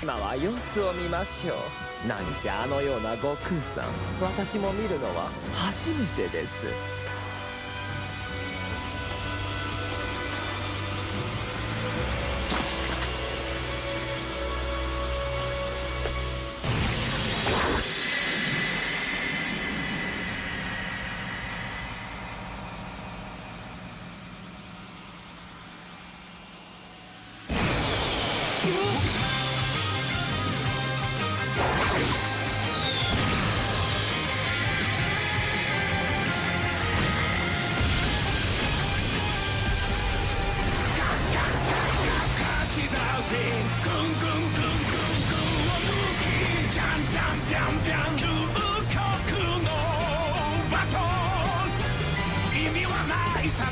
今は様子を見ましょう。何せあのような悟空さん私も見るのは初めてです。究極のバトン意味はないさ